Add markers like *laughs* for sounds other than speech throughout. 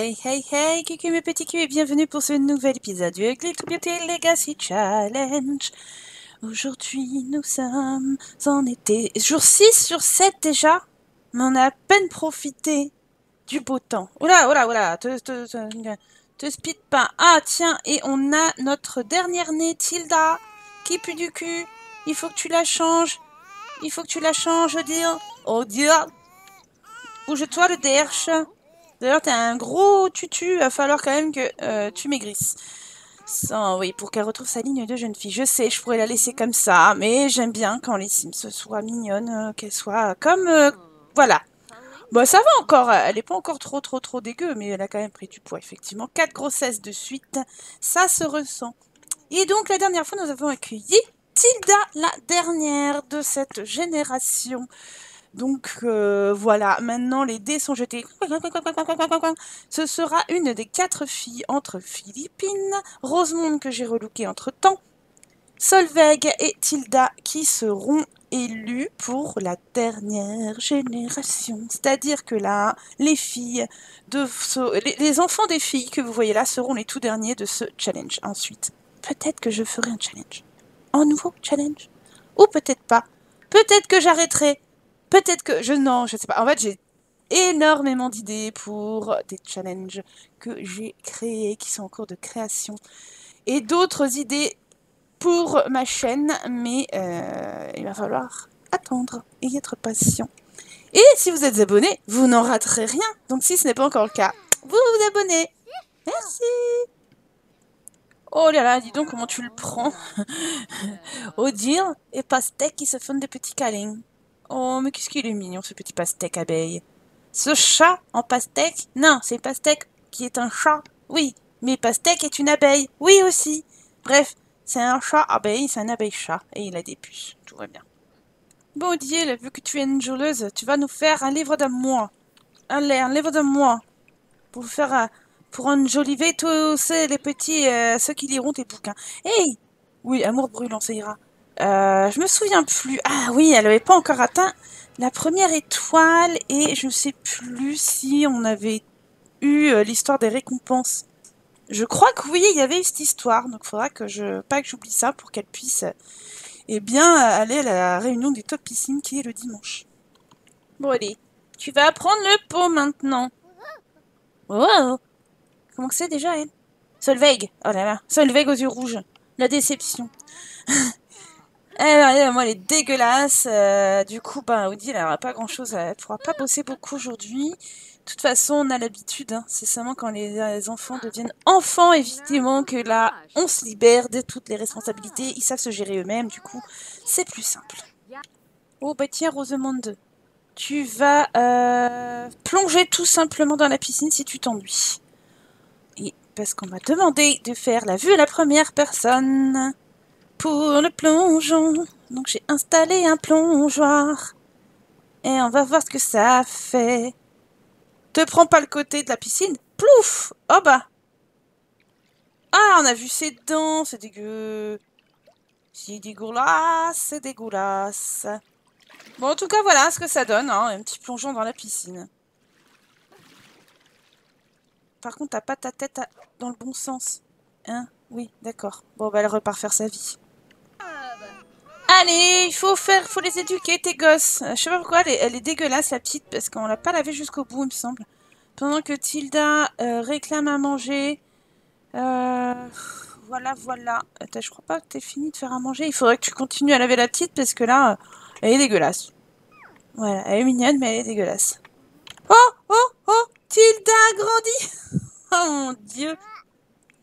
Hey, hey, hey, coucou mes petits culs et bienvenue pour ce nouvel épisode du Ugly to Beauty Legacy Challenge. Aujourd'hui, nous sommes en été. Jour 6 sur 7 déjà, mais on a à peine profité du beau temps. Oula, oula, oula, te, te, speed pas. Ah, tiens, et on a notre dernière née, Tilda, qui pue du cul. Il faut que tu la changes. Il faut que tu la changes, Odile. Odile. Bouge-toi, le derche. D'ailleurs, t'as un gros tutu, il va falloir quand même que euh, tu maigrisses. Oui, pour qu'elle retrouve sa ligne de jeune fille. Je sais, je pourrais la laisser comme ça, mais j'aime bien quand les Sims soient mignonnes, euh, qu'elles soient comme... euh, voilà. Bon, ça va encore, elle est pas encore trop, trop, trop dégueu, mais elle a quand même pris du poids, effectivement. Quatre grossesses de suite, ça se ressent. Et donc, la dernière fois, nous avons accueilli Tilda, la dernière de cette génération. Donc euh, voilà, maintenant les dés sont jetés. Ce sera une des quatre filles entre Philippine, Rosemonde que j'ai relooké entre temps, Solveig et Tilda qui seront élues pour la dernière génération. C'est-à-dire que là, les filles de les enfants des filles que vous voyez là seront les tout derniers de ce challenge. Ensuite, peut-être que je ferai un challenge. Un nouveau challenge. Ou peut-être pas. Peut-être que j'arrêterai. Peut-être que je non, je sais pas. En fait, j'ai énormément d'idées pour des challenges que j'ai créés, qui sont en cours de création, et d'autres idées pour ma chaîne, mais euh, il va falloir attendre et être patient. Et si vous êtes abonné, vous n'en raterez rien. Donc si ce n'est pas encore le cas, vous vous abonnez. Merci. Oh là là, dis donc comment tu le prends. *laughs* Odile et Pastèque qui se font des petits câlins. Oh, mais qu'est-ce qu'il est mignon, ce petit pastèque abeille. Ce chat en pastèque? Non, c'est pastèque qui est un chat. Oui, mais pastèque est une abeille. Oui aussi. Bref, c'est un chat abeille, c'est un abeille chat. Et il a des puces. Tout va bien. Bon, Odile, vu que tu es une jouleuse, tu vas nous faire un livre d'amour. Allez, un livre d'amour. Pour faire un- pour enjoliver tous les petits, euh, ceux qui liront tes bouquins. Hey Oui, amour brûlant, ça ira. Euh, je me souviens plus. Ah oui, elle avait pas encore atteint la première étoile et je ne sais plus si on avait eu euh, l'histoire des récompenses. Je crois que oui, il y avait cette histoire, donc faudra que je pas que j'oublie ça pour qu'elle puisse euh, eh bien aller à la réunion des top piscines qui est le dimanche. Bon allez, tu vas apprendre le pot maintenant. Oh, comment c'est déjà elle? Solveig, oh là là, Solveig aux yeux rouges, la déception. *laughs* Eh ben, eh, moi, elle est dégueulasse. euh, du coup, ben, Odile, elle n'aura pas grand-chose. Elle pourra pas bosser beaucoup aujourd'hui. De toute façon, on a l'habitude. hein, C'est seulement quand les, les enfants deviennent enfants, évidemment, que là, on se libère de toutes les responsabilités. Ils savent se gérer eux-mêmes. Du coup, c'est plus simple. Oh, bah tiens, Rosemonde. Tu vas euh, plonger tout simplement dans la piscine si tu t'ennuies. Et parce qu'on m'a demandé de faire la vue à la première personne pour le plongeon. Donc j'ai installé un plongeoir. Et on va voir ce que ça fait. Te prends pas le côté de la piscine. Plouf Oh bah Ah, on a vu ses dents, c'est dégueu. C'est dégueulasse, c'est dégueulasse. Bon, en tout cas, voilà ce que ça donne, hein, un petit plongeon dans la piscine. Par contre, t'as pas ta tête dans le bon sens. Hein? Oui, d'accord. Bon, bah, elle repart faire sa vie. Allez, il faut faire, faut les éduquer, tes gosses. Euh, Je sais pas pourquoi, elle est, dégueulasse, la petite, parce qu'on l'a pas lavée jusqu'au bout, il me semble. Pendant que Tilda euh, réclame à manger. Euh, voilà, voilà. Attends, je crois pas que t'aies fini de faire à manger. Il faudrait que tu continues à laver la petite, parce que là, euh, elle est dégueulasse. Voilà, elle est mignonne, mais elle est dégueulasse. Oh, oh, oh, Tilda a grandi. *laughs* oh mon dieu.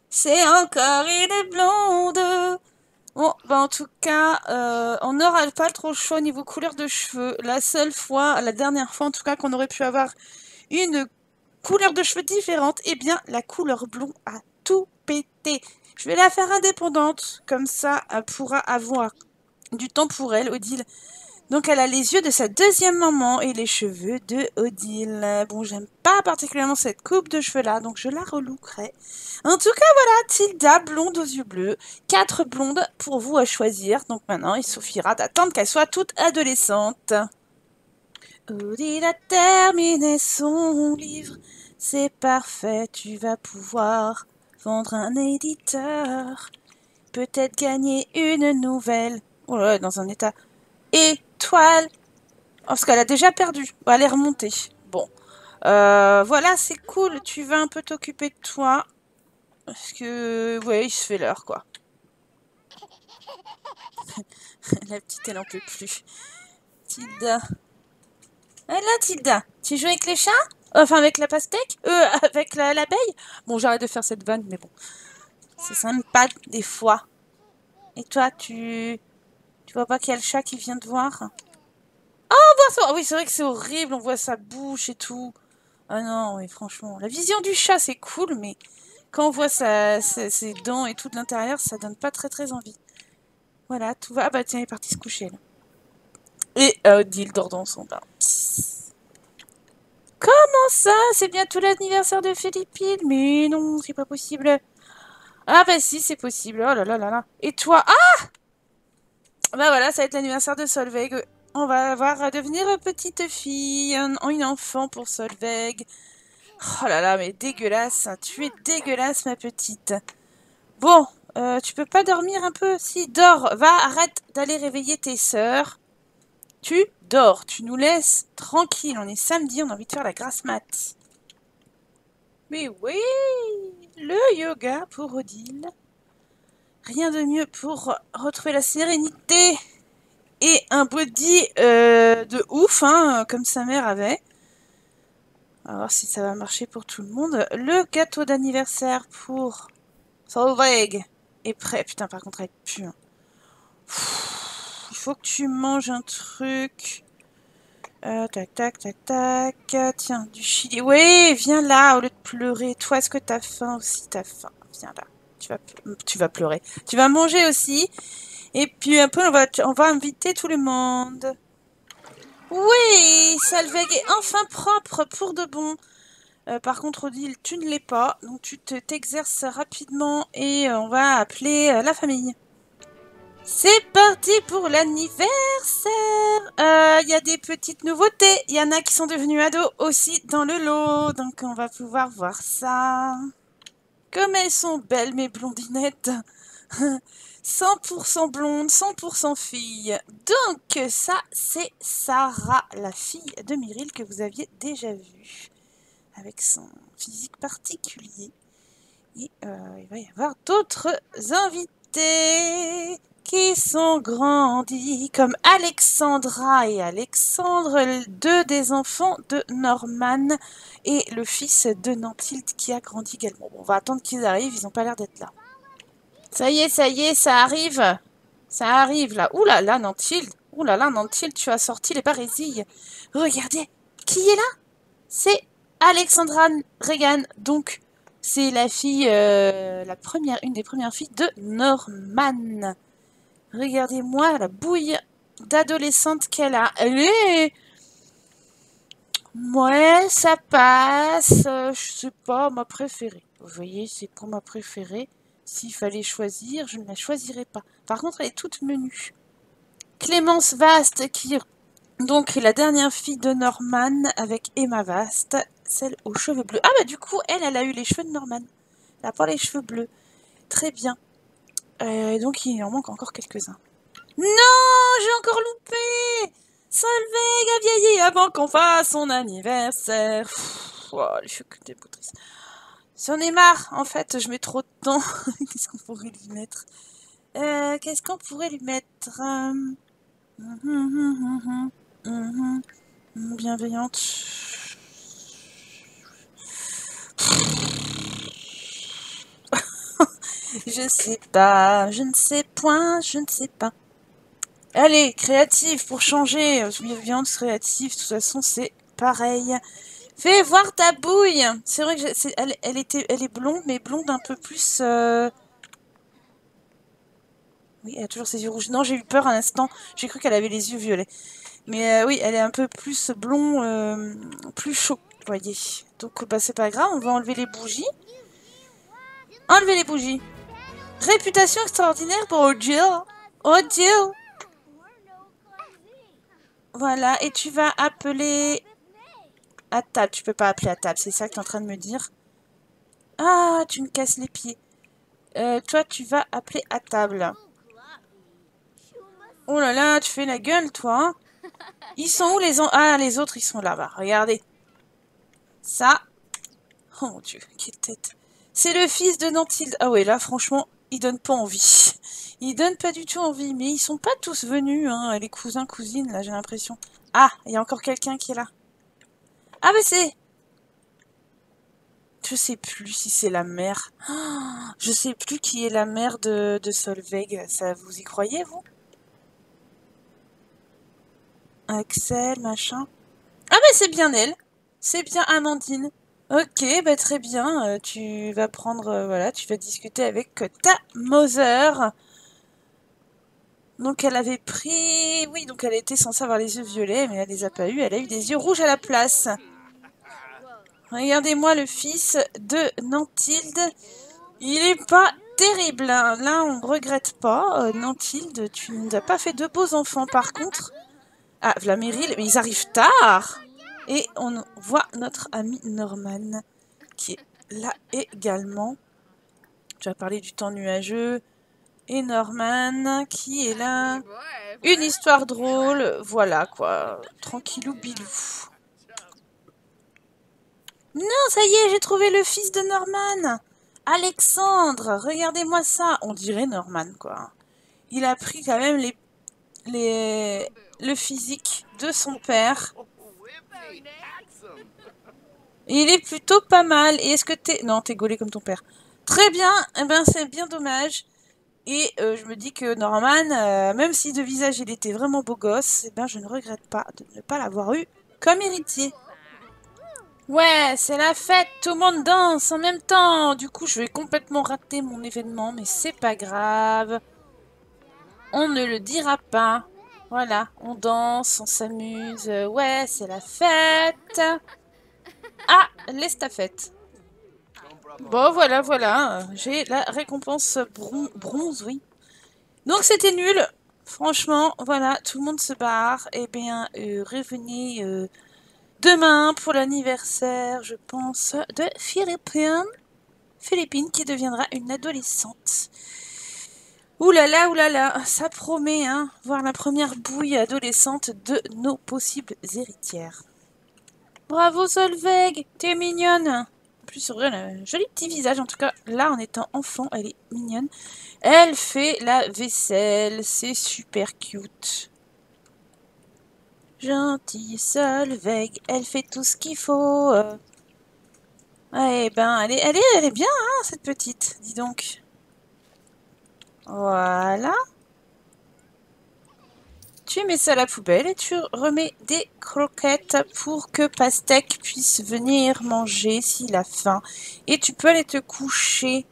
C'est encore une blonde. Bon, bah en tout cas, euh, on n'aura pas trop chaud au niveau couleur de cheveux. La seule fois, la dernière fois en tout cas, qu'on aurait pu avoir une couleur de cheveux différente, eh bien, la couleur blond a tout pété. Je vais la faire indépendante, comme ça, elle pourra avoir du temps pour elle, Odile. Donc, elle a les yeux de sa deuxième maman et les cheveux de Odile. Bon, j'aime pas particulièrement cette coupe de cheveux-là, donc je la relookerai. En tout cas, voilà, Tilda, blonde aux yeux bleus. Quatre blondes pour vous à choisir. Donc maintenant, il suffira d'attendre qu'elle soit toute adolescente. Odile a terminé son livre. C'est parfait, tu vas pouvoir vendre un éditeur. Peut-être gagner une nouvelle. Oh là, dans un état. Étoile. Oh, parce qu'elle a déjà perdu. elle est remontée. Bon. Euh, voilà, c'est cool. Tu vas un peu t'occuper de toi. Parce que, ouais, il se fait l'heure, quoi. *laughs* la petite, elle en peut plus. Tilda. Elle là, Tilda. Tu joues avec les chats? Enfin, avec la pastèque? Euh, avec l'abeille? Bon, j'arrête de faire cette vanne, mais bon. C'est sympa, des fois. Et toi, tu... Vois pas qu'il y a le chat qui vient te voir Oh, on voit ça Oui, c'est vrai que c'est horrible, on voit sa bouche et tout. Ah non, oui, franchement. La vision du chat, c'est cool, mais quand on voit ses dents et tout de l'intérieur, ça donne pas très très envie. Voilà, tout va... Ah bah tiens, il est parti se coucher, là. Et euh, Odile dort dans son bain. Comment ça? C'est bientôt l'anniversaire de Philippine? Mais non, c'est pas possible. Ah bah si, c'est possible. Oh là là là là. Et toi? Ah Bah voilà, ça va être l'anniversaire de Solveig on va avoir devenir petite fille, une enfant pour Solveig. Oh là là, mais dégueulasse, hein. tu es dégueulasse ma petite. Bon, euh, tu peux pas dormir un peu? Si, dors, va, arrête d'aller réveiller tes sœurs. Tu dors, tu nous laisses tranquille, on est samedi, on a envie de faire la grasse mat. Mais oui, le yoga pour Odile. Rien de mieux pour retrouver la sérénité et un body euh, de ouf, hein, comme sa mère avait. On va voir si ça va marcher pour tout le monde. Le gâteau d'anniversaire pour Solveig est prêt. Putain, par contre, elle pue. Hein. Il faut que tu manges un truc. Euh, tac, tac, tac, tac. Tiens, du chili. Oui, viens là, au lieu de pleurer. Toi, est-ce que t'as faim aussi? T'as faim. Viens là. Tu vas, pleurer. Tu vas manger aussi. Et puis après, on va, on va inviter tout le monde. Oui, Salveg est enfin propre pour de bon. Euh, par contre, Odile, tu ne l'es pas. Donc tu t'exerces rapidement et euh, on va appeler euh, la famille. C'est parti pour l'anniversaire Il y a des petites nouveautés. Il y en a qui sont devenus ados aussi dans le lot. Donc on va pouvoir voir ça. Comme elles sont belles, mes blondinettes 100% blonde, 100% fille. Donc ça, c'est Sarah, la fille de Myril que vous aviez déjà vue. Avec son physique particulier. Et euh, il va y avoir d'autres invités qui sont grandis, comme Alexandra et Alexandre, deux des enfants de Norman, et le fils de Nantilt qui a grandi également. on va attendre qu'ils arrivent, ils n'ont pas l'air d'être là. Ça y est, ça y est, ça arrive. Ça arrive là. Ouh là là, Nantil. Ouh là là, tu as sorti les parésilles. Regardez, qui est là? C'est Alexandra Reagan. Donc, c'est la fille, euh, la première, une des premières filles de Norman. Regardez-moi la bouille d'adolescente qu'elle a. Elle est... Ouais, ça passe. Je sais pas, ma préférée. Vous voyez, c'est pour ma préférée. S'il fallait choisir, je ne la choisirais pas. Par contre, elle est toute menue. Clémence Vaste, qui donc est la dernière fille de Norman avec Emma Vaste, celle aux cheveux bleus. Ah bah du coup, elle, elle a eu les cheveux de Norman. Elle n'a pas les cheveux bleus. Très bien. Euh, et donc, il en manque encore quelques-uns. Non J'ai encore loupé Solveig a vieilli avant qu'on fasse son anniversaire. oh, les cheveux des J'en ai marre, en fait, je mets trop de temps. *laughs* Qu'est-ce qu'on pourrait lui mettre? Euh, Qu'est-ce qu'on pourrait lui mettre? Bienveillante. Je sais pas, je ne sais point, je ne sais pas. Allez, créative pour changer. Bienveillante, créative, de toute façon, c'est pareil. Fais voir ta bouille C'est vrai que elle, était, elle est blonde, mais blonde un peu plus... Euh, oui, elle a toujours ses yeux rouges. Non, j'ai eu peur un instant. J'ai cru qu'elle avait les yeux violets. Mais euh, oui, elle est un peu plus blond, euh, plus chaud, voyez. Donc, bah, c'est pas grave, on va enlever les bougies. Enlever les bougies. Réputation extraordinaire pour Odile. Odile. Voilà, et tu vas appeler À table, tu peux pas appeler à table, c'est ça que tu es en train de me dire Ah, tu me casses les pieds. Euh, toi, tu vas appeler à table. Oh là là, tu fais la gueule, toi. Hein ils sont où les... Ah, les autres, ils sont là-bas. Regardez. Ça. Oh mon dieu, quelle tête. C'est le fils de Nantilde. Ah ouais, là, franchement, il donne pas envie. Il donne pas du tout envie. Mais ils sont pas tous venus, hein, les cousins, cousines, là, j'ai l'impression. Ah, il y a encore quelqu'un qui est là. Ah, mais c'est... Je sais plus si c'est la mère. *gasps* je sais plus qui est la mère de, de Solveig. Ça, vous y croyez, vous? Axel, machin. Ah, mais c'est bien elle. C'est bien Amandine. Ok, bah très bien. Euh, tu vas prendre, euh, voilà, tu vas discuter avec ta Mother. Donc elle avait pris, oui, donc elle était censée avoir les yeux violets, mais elle les a pas eu. Elle a eu des yeux rouges à la place. Regardez-moi le fils de Nantilde. Il est pas terrible. Hein. Là, on regrette pas. Euh, Nantilde, tu nous as pas fait de beaux enfants. Par contre, ah, Vlaméril, mais ils arrivent tard. Et on voit notre ami Norman qui est là également. Tu as parlé du temps nuageux. Et Norman qui est là. Une histoire drôle. Voilà quoi. Tranquillou bilou. Non, ça y est, j'ai trouvé le fils de Norman. Alexandre, regardez-moi ça. On dirait Norman quoi. Il a pris quand même les, les, le physique de son père. *laughs* Il est plutôt pas mal. Et est-ce que t'es... Non, t'es gaulé comme ton père. Très bien. Eh ben, c'est bien dommage. Et euh, je me dis que Norman, euh, même si de visage il était vraiment beau gosse, eh ben, je ne regrette pas de ne pas l'avoir eu comme héritier. Ouais, c'est la fête, tout le monde danse en même temps. Du coup, je vais complètement rater mon événement, mais c'est pas grave. On ne le dira pas. Voilà, on danse, on s'amuse. Ouais, c'est la fête. Ah, l'estafette. Bon, voilà, voilà. J'ai la récompense bronze, oui. Donc, c'était nul. Franchement, voilà, tout le monde se barre. Eh bien, euh, revenez euh, demain pour l'anniversaire, je pense, de Philippine. Philippine qui deviendra une adolescente. Ouh là là, ouh ça promet, hein, voir la première bouille adolescente de nos possibles héritières. Bravo Solveig, t'es mignonne. En plus, elle un joli petit visage. En tout cas, là, en étant enfant, elle est mignonne. Elle fait la vaisselle, c'est super cute. Gentille Solveig, elle fait tout ce qu'il faut. Eh ben, elle est, elle est, elle est bien, hein, cette petite, dis donc. Voilà tu mets ça à la poubelle et tu remets des croquettes pour que Pastèque puisse venir manger s'il a faim. Et tu peux aller te coucher.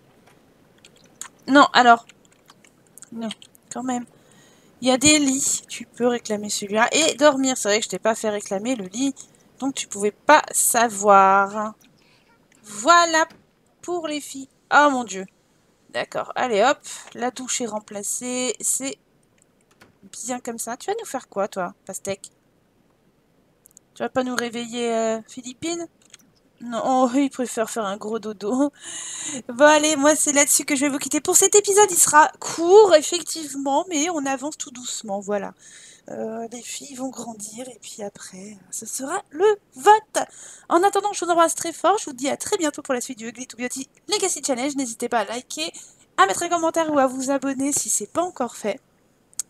Non, alors... Non, quand même. Il y a des lits, tu peux réclamer celui-là. Et dormir, c'est vrai que je t'ai pas fait réclamer le lit, donc tu pouvais pas savoir. Voilà pour les filles. Oh mon dieu. D'accord, allez hop, la douche est remplacée, c'est bien comme ça. Tu vas nous faire quoi, toi, pastèque? Tu vas pas nous réveiller euh, Philippine? Non, oh, il préfère faire un gros dodo. *laughs* Bon, allez, moi, c'est là-dessus que je vais vous quitter. Pour cet épisode, il sera court, effectivement, mais on avance tout doucement, voilà. Euh, les filles vont grandir et puis après, ce sera le vote. En attendant, je vous embrasse très fort. Je vous dis à très bientôt pour la suite du Ugly to Beauty Legacy Challenge. N'hésitez pas à liker, à mettre un commentaire ou à vous abonner si c'est pas encore fait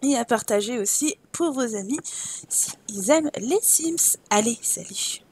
et à partager aussi pour vos amis s'ils aiment les Sims. Allez, salut